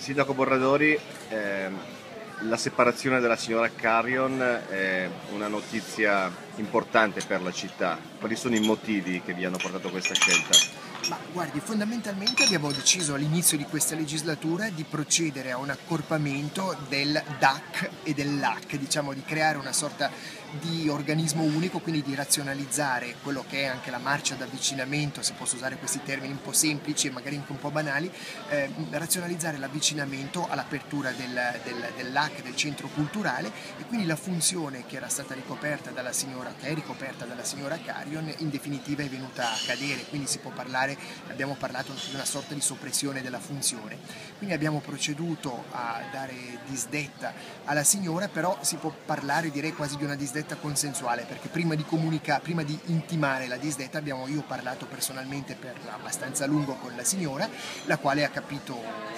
Sindaco Borradori, ehm, la separazione della signora Carrion è una notizia importante per la città. Quali sono i motivi che vi hanno portato a questa scelta? Ma guardi, fondamentalmente abbiamo deciso all'inizio di questa legislatura di procedere a un accorpamento del DAC e dell'AC, diciamo di creare una sorta di organismo unico, quindi di razionalizzare quello che è anche la marcia d'avvicinamento, se posso usare questi termini un po' semplici e magari anche un po' banali, eh, razionalizzare l'avvicinamento all'apertura del, del, dell'AC, del centro culturale e quindi la funzione che era stata ricoperta dalla signora, che è ricoperta dalla signora Carion, in definitiva è venuta a cadere, quindi si può parlare abbiamo parlato di una sorta di soppressione della funzione. Quindi abbiamo proceduto a dare disdetta alla signora, però si può parlare direi quasi di una disdetta consensuale, perché prima di comunicare, prima di intimare la disdetta abbiamo io parlato personalmente per abbastanza lungo con la signora, la quale ha capito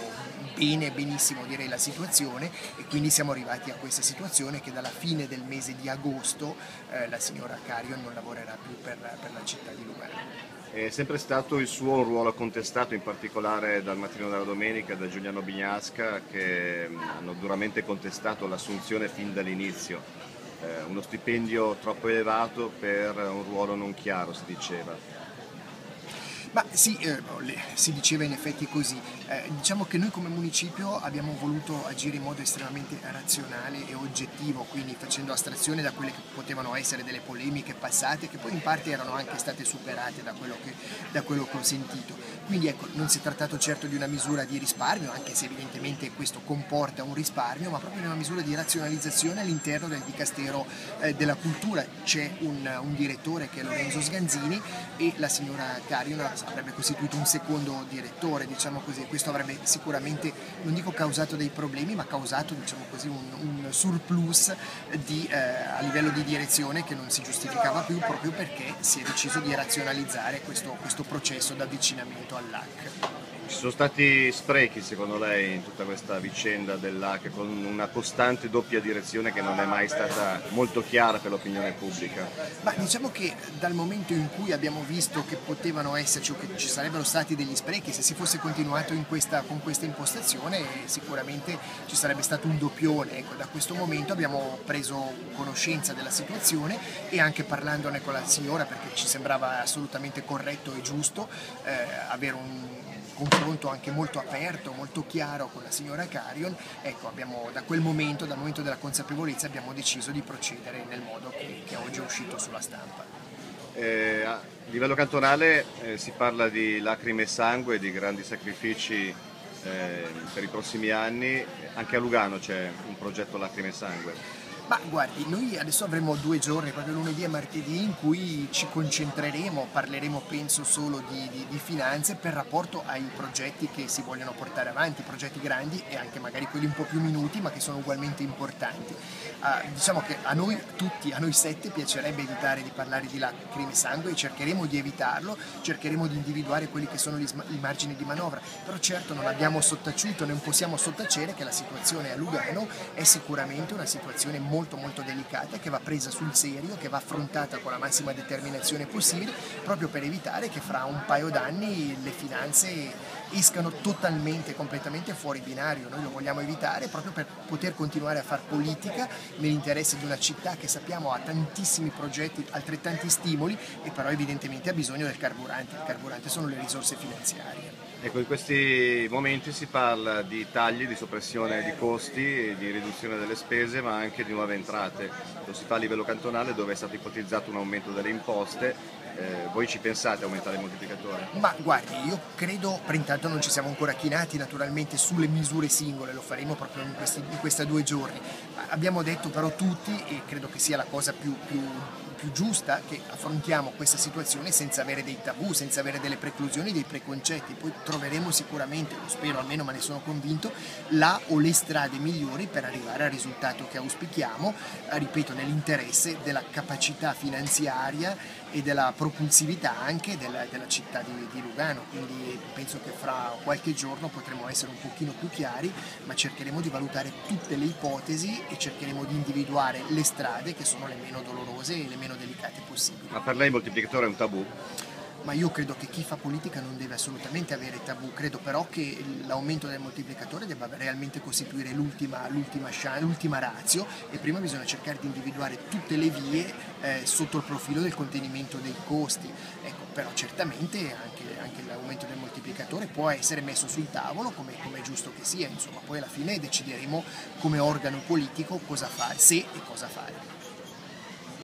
bene, benissimo direi la situazione e quindi siamo arrivati a questa situazione che dalla fine del mese di agosto eh, la signora Carion non lavorerà più per, per la città di Lugano. È sempre stato il suo ruolo contestato, in particolare dal mattino della domenica, da Giuliano Bignasca, che mm, hanno duramente contestato l'assunzione fin dall'inizio. Eh, uno stipendio troppo elevato per un ruolo non chiaro, si diceva. Ma sì, eh, si diceva in effetti così. Eh, diciamo che noi come municipio abbiamo voluto agire in modo estremamente razionale e oggettivo, quindi facendo astrazione da quelle che potevano essere delle polemiche passate, che poi in parte erano anche state superate da quello che, da quello che ho sentito. Quindi ecco, non si è trattato certo di una misura di risparmio, anche se evidentemente questo comporta un risparmio, ma proprio di una misura di razionalizzazione all'interno del Dicastero eh, della Cultura. C'è un, un direttore che è Lorenzo Sganzini e la signora Cariona avrebbe costituito un secondo direttore, diciamo così, questo avrebbe sicuramente, non dico causato dei problemi, ma causato diciamo così, un, un surplus di, eh, a livello di direzione che non si giustificava più proprio perché si è deciso di razionalizzare questo, questo processo d'avvicinamento all'AC. Ci sono stati sprechi secondo lei in tutta questa vicenda dell'AC con una costante doppia direzione che non è mai stata molto chiara per l'opinione pubblica? Ma diciamo che dal momento in cui abbiamo visto che potevano esserci o che ci sarebbero stati degli sprechi, se si fosse continuato questa, con questa impostazione sicuramente ci sarebbe stato un doppione. Ecco, da questo momento abbiamo preso conoscenza della situazione e anche parlandone con la signora perché ci sembrava assolutamente corretto e giusto eh, avere un confronto anche molto aperto, molto chiaro con la signora Carion, ecco, abbiamo, da quel momento, dal momento della consapevolezza, abbiamo deciso di procedere nel modo che, che oggi è uscito sulla stampa. Eh, a livello cantonale eh, si parla di lacrime e sangue, di grandi sacrifici eh, per i prossimi anni, anche a Lugano c'è un progetto lacrime e sangue. Ma guardi, noi adesso avremo due giorni, proprio lunedì e martedì, in cui ci concentreremo, parleremo penso solo di, di, di, finanze per rapporto ai progetti che si vogliono portare avanti, progetti grandi e anche magari quelli un po' più minuti ma che sono ugualmente importanti. Uh, diciamo che a noi tutti, a noi sette, piacerebbe evitare di parlare di lacrime e sangue e cercheremo di evitarlo, cercheremo di individuare quelli che sono i margini di manovra, però certo non abbiamo sottaciuto, non possiamo sottacere che la situazione a Lugano è sicuramente una situazione molto molto molto delicata che va presa sul serio, che va affrontata con la massima determinazione possibile proprio per evitare che fra un paio d'anni le finanze escano totalmente, completamente fuori binario. Noi lo vogliamo evitare proprio per poter continuare a fare politica nell'interesse di una città che sappiamo ha tantissimi progetti, altrettanti stimoli e però evidentemente ha bisogno del carburante. Il carburante sono le risorse finanziarie. Ecco, in questi momenti si parla di tagli, di soppressione di costi, di riduzione delle spese, ma anche di nuove entrate. Lo si fa a livello cantonale dove è stato ipotizzato un aumento delle imposte. Eh, voi ci pensate a aumentare il moltiplicatore? Ma guardi, io credo, per intanto non ci siamo ancora chinati naturalmente sulle misure singole, lo faremo proprio in questi in questi due giorni. Abbiamo detto però tutti, e credo che sia la cosa più, più più giusta che affrontiamo questa situazione senza avere dei tabù, senza avere delle preclusioni, dei preconcetti. Poi troveremo sicuramente, lo spero almeno, ma ne sono convinto, la o le strade migliori per arrivare al risultato che auspichiamo, eh, ripeto, nell'interesse della capacità finanziaria e della propulsività anche della, della città di, di, Lugano. Quindi penso che fra qualche giorno potremo essere un pochino più chiari, ma cercheremo di valutare tutte le ipotesi e cercheremo di individuare le strade che sono le meno dolorose e le meno delicate possibili. Ma per lei il moltiplicatore è un tabù? Ma io credo che chi fa politica non deve assolutamente avere tabù, credo però che l'aumento del moltiplicatore debba realmente costituire l'ultima, l'ultima, l'ultima razio e prima bisogna cercare di individuare tutte le vie eh, sotto il profilo del contenimento dei costi. Ecco, però certamente anche, anche, l'aumento del moltiplicatore può essere messo sul tavolo come, come è giusto che sia, insomma poi alla fine decideremo come organo politico cosa fare, se e cosa fare.